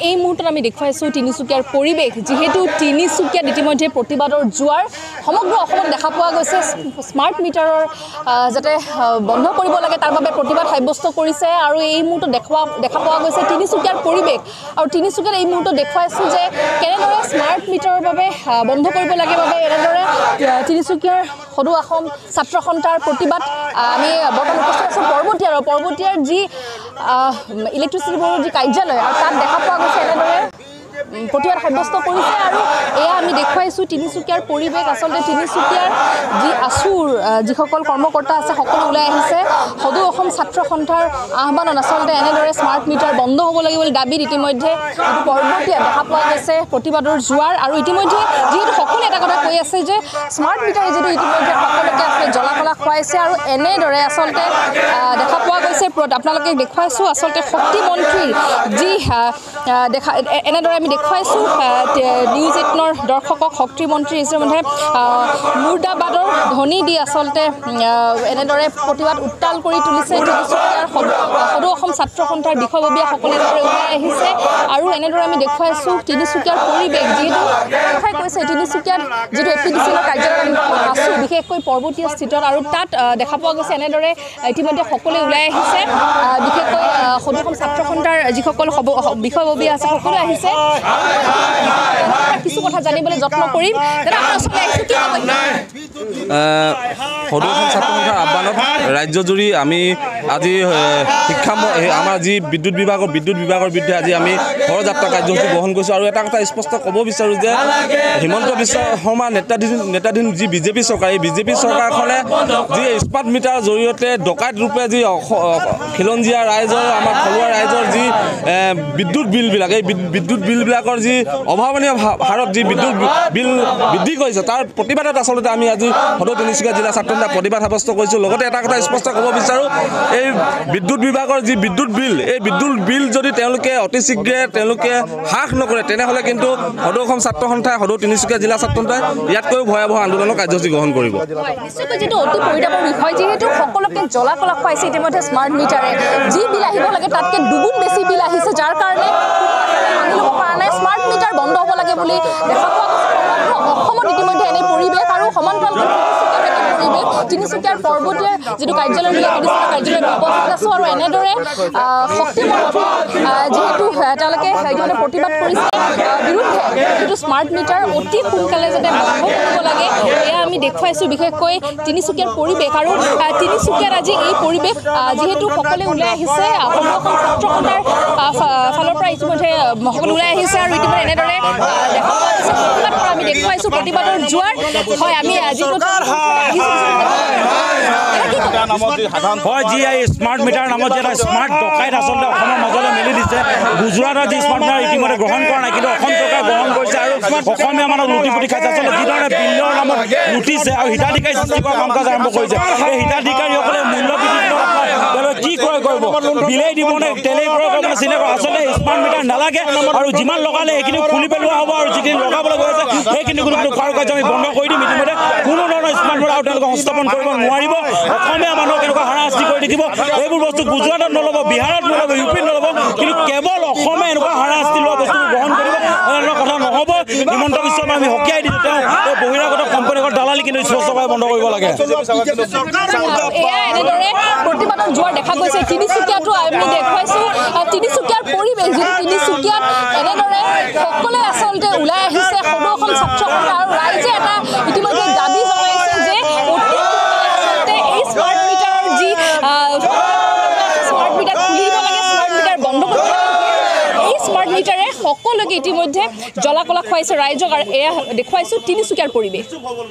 এই মুহূৰ্তত আমি দেখুৱাইছোঁ তিনিচুকীয়াৰ পৰিৱেশ যিহেতু তিনিচুকীয়াত ইতিমধ্যে প্ৰতিবাদৰ জোৱাৰ সমগ্ৰ অসমত দেখা পোৱা গৈছে স্মাৰ্ট মিটাৰৰ যাতে বন্ধ কৰিব লাগে তাৰ বাবে প্ৰতিবাদ সাব্যস্ত কৰিছে আৰু এই মুহূৰ্তত দেখুওৱা দেখা পোৱা গৈছে তিনিচুকীয়াৰ পৰিৱেশ। আৰু তিনিচুকীয়াত এই মুহূৰ্তত দেখুৱাইছোঁ যে কেনেদৰে স্মাৰ্ট মিটাৰৰ বাবে বন্ধ কৰিব লাগে বাবে এনেদৰে তিনিচুকীয়াৰ সদৌ অসম ছাত্ৰ সন্থাৰ প্ৰতিবাদ আমি বৰ্তমান উপস্থিত আছোঁ পৰ্বতীয়াৰ পৰ্বতীয়াৰ যি ইলেক্ট্ৰিচিটি বৰ্ডৰ যি কাৰ্যালয় আৰু তাত দেখা পোৱা গৈছে এনেদৰে প্ৰতিবাদ সাব্যস্ত কৰিছে আৰু এয়া আমি দেখুৱাইছোঁ তিনিচুকীয়াৰ পৰিৱেশ আচলতে তিনিচুকীয়াৰ যি আচুৰ যিসকল কৰ্মকৰ্তা আছে সকলো ওলাই আহিছে। সদৌ অসম ছাত্ৰ সন্থাৰ আহ্বানত আচলতে এনেদৰে স্মাৰ্ট মিটাৰ বন্ধ হ'ব লাগিব বুলি দাবীত ইতিমধ্যে যিটো পৰ্বতীয়া দেখা পোৱা গৈছে প্ৰতিবাদৰ জোৱাৰ। আৰু ইতিমধ্যে যিহেতু সকলোৱে এটা কথা কৈ আছে যে স্মাৰ্ট মিটাৰে যিটো ইতিমধ্যে সকলোকে জ্বলা কলা খুৱাইছে আৰু এনেদৰে আচলতে দেখা পোৱা গৈছে। আপোনালোকে দেখুৱাইছোঁ আচলতে শক্তি মন্ত্ৰীৰ যি দেখা এনেদৰে আমি দেখুৱাইছোঁ নিউজ এইটিনৰ দৰ্শকক শক্তি মন্ত্ৰী ইতিমধ্যে আহ, মুৰ্দাবাদৰ ধ্বনি দি আচলতে এনেদৰে প্ৰতিবাদ উত্তাল কৰি তুলিছে। সদ- অসম ছাত্ৰ সন্থাৰ বিষয়ববীয়াসকলে এনেদৰে ওলাই আহিছে। আৰু এনেদৰে আমি দেখুৱাইছোঁ তিনিচুকীয়াৰ পৰিৱেশ যিহেতু কথাই কৈছে তিনিচুকীয়াত যিটো এ পি ডি চি এলৰ কাৰ্যালয় বিশেষকৈ পৰ্বতীয় স্থিতত আৰু তাত দেখা পোৱা গৈছে এনেদৰে ইতিমধ্যে সকলোৱে ওলাই আহিছে। আহ, বিশেষকৈ আহ, সদৌ অসম ছাত্ৰ সন্থাৰ যিসকল বিষয়ববীয়া আছে সকলোৱে আহিছে। কিছু কথা জানিবলৈ যত্ন কৰিম। দাদা আপোনাৰ ওচৰলৈ আহিছোঁ কি ক'ব আহ, সদৌ অসম ছাত্ৰ সন্থাৰ আহ্বানত ৰাজ্যজুৰি আমি আজি শিক্ষা আমাৰ যি বিদ্যুৎ বিভাগৰ বিদ্যুৎ বিভাগৰ বিৰুদ্ধে আজি আমি শৰযাত্ৰা কাৰ্যসূচী গ্ৰহণ কৰিছোঁ আৰু এটা কথা স্পষ্ট ক'ব বিচাৰোঁ যে হিমন্ত বিশ্ব শৰ্মা নেতাধীন নেতাধীন যি বিজেপি চৰকাৰ এই বিজেপি চৰকাৰখনে যি স্মাৰ্ট মিটাৰৰ জৰিয়তে ডকাইত ৰূপে যি খিলঞ্জীয়া ৰাইজৰ আমাৰ থলুৱা ৰাইজৰ যি বিদ্যুৎ বিলবিলাক এই বিদ- বিদ্যুৎ বিলবিলাকৰ যি অভাৱনীয় হাৰত যি বিদ্যুৎ বিল বৃদ্ধি কৰিছে তাৰ প্ৰতিবাদত আচলতে আমি আজি সদৌ তিনিচুকীয়া জিলা ছাত্ৰ প্ৰতিবাদ সাব্যস্ত কৰিছোঁ। লগতে এটা কথা স্পষ্ট ক'ব বিচাৰোঁ এই বিদ্যুৎ বিভাগৰ যি বিদ্যুৎ বিল এই বিদ্যুৎ বিল যদি তেওঁলোকে অতি শীঘ্ৰে তেওঁলোকে হ্ৰাস নকৰে তেনেহ'লে কিন্তু সদৌ অসম ছাত্ৰ সন্থাই সদৌ তিনিচুকীয়া জিলা ছাত্ৰ সন্থাই ইয়াতকৈও ভয়াৱহ আন্দোলনৰ কাৰ্যসূচী গ্ৰহণ কৰিব। যিহেতু সকলোকে জ্বলা কলা খুৱাইছে ইতিমধ্যে স্মাৰ্ট মিটাৰে যি বিল আহিব লাগে তাতকৈ দুগুণ বেছি বিল আহিছে যাৰ কাৰণে মানি ল'ব পৰা নাই স্মাৰ্ট মিটাৰ বন্ধ হ'ব লাগে বুলি দেখা পোৱা অসমত ইতিমধ্যে এনে পৰিৱেশ আৰু সমান্তৰালকৈ তিনিচুকীয়াৰ পৰ্বতীয় যিটো কাৰ্যালয় বুলি তিনিচুকীয়া কাৰ্যালয়ত উপস্থিত আছোঁ আৰু এনেদৰে আহ, যিহেতু তেওঁলোকে ইতিমধ্যে প্ৰতিবাদ কৰিছে বিৰুদ্ধে যিটো স্মাৰ্ট মিটাৰ অতি সোনকালে যাতে বন্ধ কৰিব লাগে এয়া আমি দেখুৱাইছোঁ বিশেষকৈ তিনিচুকীয়াৰ পৰিৱেশ আৰু তিনিচুকীয়াত আজি এই পৰিৱেশ যিহেতু সকলোৱে ওলাই আহিছে আহ, সদৌ অসম ছাত্ৰ সন্থাৰ ফালৰ পৰা ইতিমধ্যে সকলো ওলাই আহিছে আৰু ইতিমধ্যে এনেদৰে দেখা কৰা আমি দেখুৱাইছোঁ প্ৰতিবাদৰ জোৱাৰ হয় আমি আজি হয় যি এই স্মাৰ্ট মিটাৰ নামত যে এটা স্মাৰ্ট ডকাইত আচলতে অসমৰ মাজলৈ মেলি দিছে। গুজৰাটৰ যি স্মাৰ্ট মিটাৰ ইতিমধ্যে গ্ৰহণ কৰা নাই কিন্তু অসম চৰকাৰে গ্ৰহণ কৰিছে আৰু অসমীয়া মানুহ লুটি পুটি খাইছে। আচলতে যিধৰণে বিলৰ নামত লুটিছে আৰু হিতাধিকাৰী সৃষ্টি কৰা কাম কাজ আৰম্ভ কৰিছে। এই হিতাধিকাৰীসকলে বিলেই দিব নে? তেলেই নে চিনে আচলতে স্মাৰ্ট মিটাৰ নালাগে। আৰু যিমান লগালে সেইখিনি খুলি পেলোৱা হ'ব আৰু যিখিনি লগাবলৈ গৈ আছে সেইখিনি কোনো কোনো কাৰো কাৰ্য আমি বন্ধ কৰি দিম ইতিমধ্যে। কোনো ধৰণৰ স্মাৰ্ট মিটাৰ তেওঁলোকে সংস্থাপন কৰিব নোৱাৰিব। অসমীয়া মানুহক এনেকুৱা হাৰাশাস্তি কৰি থাকিব এইবোৰ বস্তু গুজৰাটত নল'ব বিহাৰত নল'ব ইউ পিত নল'ব। কিন্তু কেৱল অসমে এনেকুৱা হাৰাশাস্তি লোৱা বস্তুবোৰ গ্ৰহণ কৰিব এনেকুৱা কথা নহ'ব। হিমন্ত বিশ্ব আমি সকীয়াই কিন্তু স্পষ্টভাৱে বন্ধ কৰিব লাগে। এয়া এনেদৰে দেখা গৈছে। তিনিচুকীয়াতো আমি দেখুৱাইছোঁ তিনিচুকীয়াৰ পৰিৱেশ। যিটো তিনিচুকীয়াত এনেদৰে সকলোৱে আচলতে ওলাই আহিছে সদৌ অসম ছাত্ৰ সন্থা আৰু ৰাইজে এটা ইতিমধ্যে দাবী জনাইছে যে এই স্মাৰ্ট মিটাৰৰ যি স্মাৰ্ট মিটাৰ খুলিব লাগে স্মাৰ্ট মিটাৰ বন্ধ কৰিব লাগে। এই স্মাৰ্ট মিটাৰে সকলোকে ইতিমধ্যে জ্বলা কলা খুৱাইছে ৰাইজক আৰু এয়া দেখুৱাইছোঁ তিনিচুকীয়াৰ পৰিৱেশ।